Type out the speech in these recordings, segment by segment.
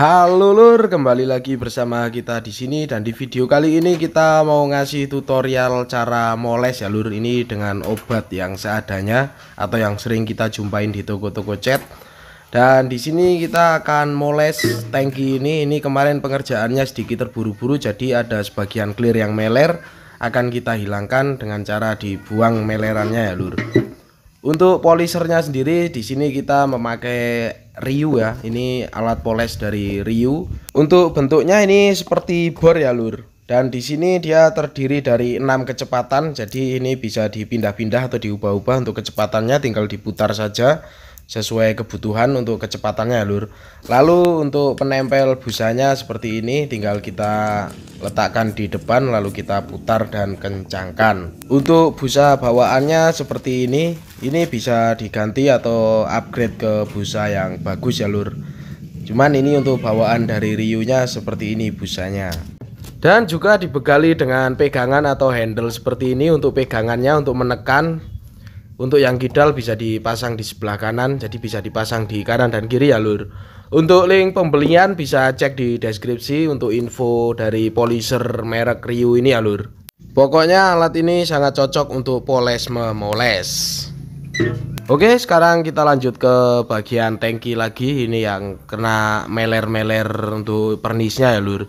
Halo lur, kembali lagi bersama kita di sini dan di video kali ini kita mau ngasih tutorial cara moles ya lur ini dengan obat yang seadanya atau yang sering kita jumpain di toko-toko cat. Dan di sini kita akan moles tangki ini. Ini kemarin pengerjaannya sedikit terburu-buru jadi ada sebagian clear yang meler akan kita hilangkan dengan cara dibuang melerannya ya lur. Untuk polishernya sendiri di sini kita memakai Ryu ya. Ini alat poles dari Ryu. Untuk bentuknya ini seperti bor ya, Lur. Dan di sini dia terdiri dari enam kecepatan. Jadi ini bisa dipindah-pindah atau diubah-ubah untuk kecepatannya tinggal diputar saja sesuai kebutuhan untuk kecepatannya lur. Lalu untuk penempel busanya seperti ini tinggal kita letakkan di depan lalu kita putar dan kencangkan. Untuk busa bawaannya seperti ini ini bisa diganti atau upgrade ke busa yang bagus ya lur. Cuman ini untuk bawaan dari Ryu nya seperti ini busanya. Dan juga dibekali dengan pegangan atau handle seperti ini untuk pegangannya untuk menekan untuk yang kidal bisa dipasang di sebelah kanan, jadi bisa dipasang di kanan dan kiri ya lur. Untuk link pembelian bisa cek di deskripsi untuk info dari polisher merek Ryu ini ya lur. Pokoknya alat ini sangat cocok untuk poles memoles. Oke, sekarang kita lanjut ke bagian tangki lagi. Ini yang kena meler-meler untuk pernisnya ya lur.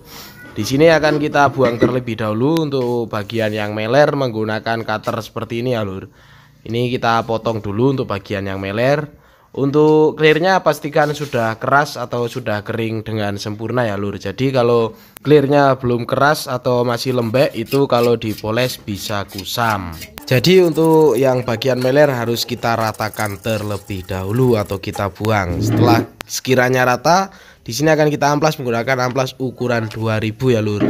Di sini akan kita buang terlebih dahulu untuk bagian yang meler menggunakan cutter seperti ini ya lur ini kita potong dulu untuk bagian yang meler. Untuk clearnya pastikan sudah keras atau sudah kering dengan sempurna ya lur. Jadi kalau clearnya belum keras atau masih lembek itu kalau dipoles bisa kusam. Jadi untuk yang bagian meler harus kita ratakan terlebih dahulu atau kita buang. Setelah sekiranya rata di sini akan kita amplas menggunakan amplas ukuran 2000 ya lur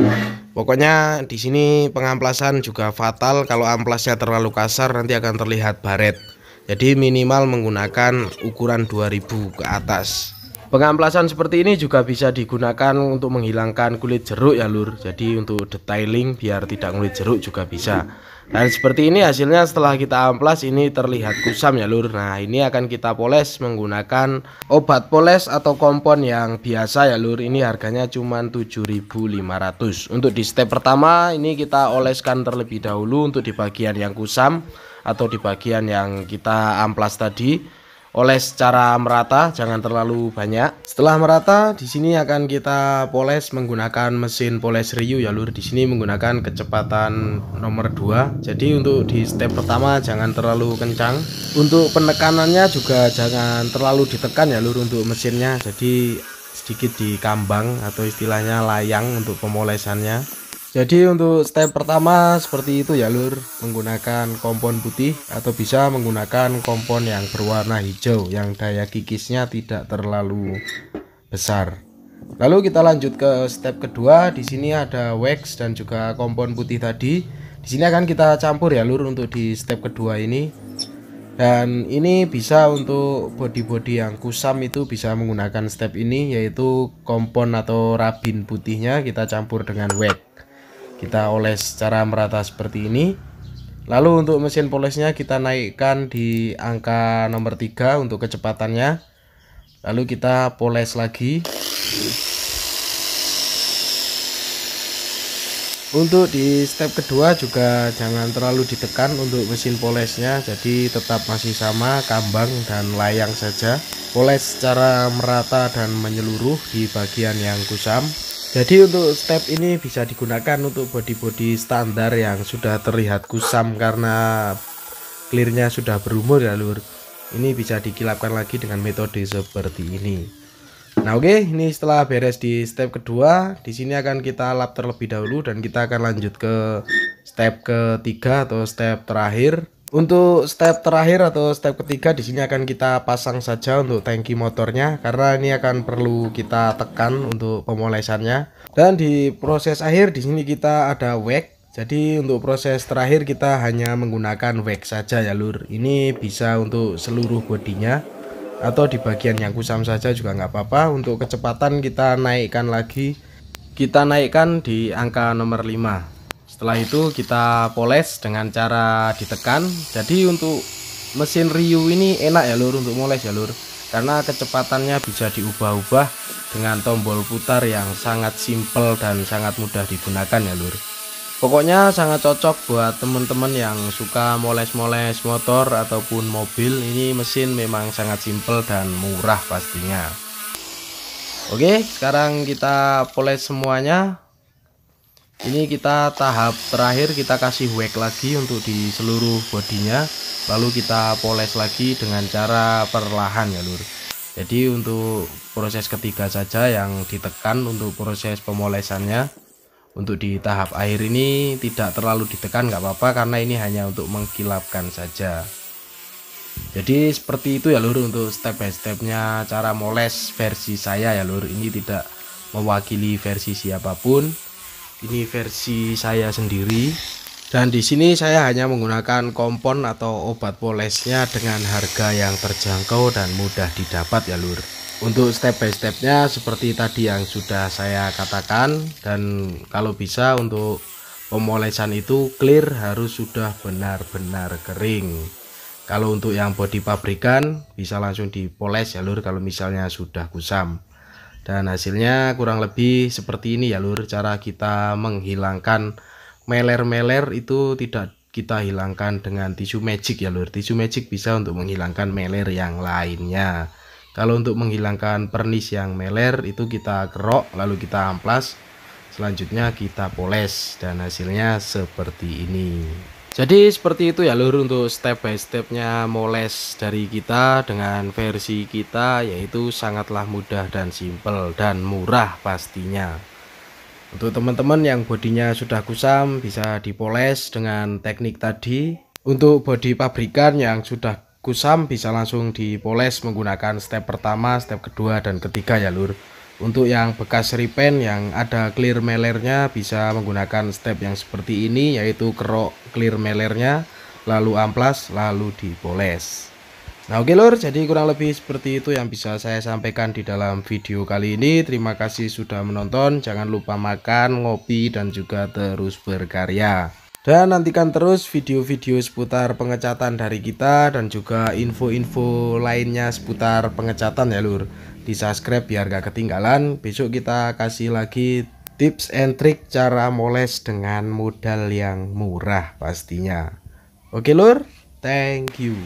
Pokoknya di sini pengamplasan juga fatal kalau amplasnya terlalu kasar nanti akan terlihat baret. Jadi minimal menggunakan ukuran 2000 ke atas. Pengamplasan seperti ini juga bisa digunakan untuk menghilangkan kulit jeruk ya lur. Jadi untuk detailing biar tidak kulit jeruk juga bisa. Dan seperti ini hasilnya setelah kita amplas ini terlihat kusam ya lur. Nah ini akan kita poles menggunakan obat poles atau kompon yang biasa ya lur. Ini harganya cuma 7500 Untuk di step pertama ini kita oleskan terlebih dahulu untuk di bagian yang kusam Atau di bagian yang kita amplas tadi oles secara merata, jangan terlalu banyak. Setelah merata, di sini akan kita poles menggunakan mesin poles Ryu ya lur. Di sini menggunakan kecepatan nomor 2. Jadi untuk di step pertama jangan terlalu kencang. Untuk penekanannya juga jangan terlalu ditekan ya lur untuk mesinnya. Jadi sedikit dikambang atau istilahnya layang untuk pemolesannya. Jadi untuk step pertama seperti itu ya lur. Menggunakan kompon putih atau bisa menggunakan kompon yang berwarna hijau Yang daya kikisnya tidak terlalu besar. Lalu kita lanjut ke step kedua. Di sini ada wax dan juga kompon putih tadi. Di sini akan kita campur ya lur untuk di step kedua ini. Dan ini bisa untuk body-body yang kusam itu bisa menggunakan step ini Yaitu kompon atau rabin putihnya. Kita campur dengan wax kita oles secara merata seperti ini. Lalu untuk mesin polesnya kita naikkan di angka nomor 3 untuk kecepatannya. Lalu kita poles lagi. Untuk di step kedua juga jangan terlalu ditekan untuk mesin polesnya. Jadi tetap masih sama kambang dan layang saja. Poles secara merata dan menyeluruh di bagian yang kusam jadi untuk step ini bisa digunakan untuk body-body standar yang sudah terlihat kusam karena clearnya sudah berumur ya lur. Ini bisa dikilapkan lagi dengan metode seperti ini. Nah oke okay, ini setelah beres di step kedua di sini akan kita lap terlebih dahulu dan kita akan lanjut ke step ketiga atau step terakhir untuk step terakhir atau step ketiga di sini akan kita pasang saja untuk tangki motornya karena ini akan perlu kita tekan untuk pemolesannya. Dan di proses akhir di sini kita ada wax. Jadi untuk proses terakhir kita hanya menggunakan wax saja ya lur. Ini bisa untuk seluruh bodinya atau di bagian yang kusam saja juga nggak apa-apa. Untuk kecepatan kita naikkan lagi. Kita naikkan di angka nomor 5 setelah itu kita poles dengan cara ditekan. Jadi untuk mesin Ryu ini enak ya lur untuk moles ya lur. Karena kecepatannya bisa diubah-ubah dengan tombol putar yang sangat simpel dan sangat mudah digunakan ya lur. Pokoknya sangat cocok buat teman-teman yang suka moles-moles motor ataupun mobil. Ini mesin memang sangat simpel dan murah pastinya. Oke sekarang kita poles semuanya ini kita tahap terakhir kita kasih wax lagi untuk di seluruh bodinya. Lalu kita poles lagi dengan cara perlahan ya lur. Jadi untuk proses ketiga saja yang ditekan untuk proses pemolesannya. Untuk di tahap air ini tidak terlalu ditekan nggak apa-apa karena ini hanya untuk mengkilapkan saja. Jadi seperti itu ya lur untuk step by stepnya cara moles versi saya ya lur. Ini tidak mewakili versi siapa pun ini versi saya sendiri. Dan di sini saya hanya menggunakan kompon atau obat polesnya dengan harga yang terjangkau dan mudah didapat ya lur. Untuk step by stepnya seperti tadi yang sudah saya katakan dan kalau bisa untuk pemolesan itu clear harus sudah benar-benar kering. Kalau untuk yang body pabrikan bisa langsung dipoles ya lur kalau misalnya sudah kusam dan hasilnya kurang lebih seperti ini ya lur. Cara kita menghilangkan meler-meler itu tidak kita hilangkan dengan tisu magic ya lur. Tisu magic bisa untuk menghilangkan meler yang lainnya. Kalau untuk menghilangkan pernis yang meler itu kita kerok lalu kita amplas. Selanjutnya kita poles dan hasilnya seperti ini jadi seperti itu ya lur untuk step by stepnya moles dari kita dengan versi kita yaitu sangatlah mudah dan simple dan murah pastinya untuk teman-teman yang bodinya sudah kusam bisa dipoles dengan teknik tadi untuk body pabrikan yang sudah kusam bisa langsung dipoles menggunakan step pertama, step kedua dan ketiga ya lur. Untuk yang bekas repaint yang ada clear melernya bisa menggunakan step yang seperti ini yaitu kerok clear melernya lalu amplas lalu dipoles. Nah oke lur jadi kurang lebih seperti itu yang bisa saya sampaikan di dalam video kali ini Terima kasih sudah menonton jangan lupa makan, ngopi dan juga terus berkarya dan nantikan terus video-video seputar pengecatan dari kita dan juga info-info lainnya seputar pengecatan ya lur. Di subscribe biar gak ketinggalan. Besok kita kasih lagi tips and trick cara moles dengan modal yang murah pastinya. Oke lur, thank you.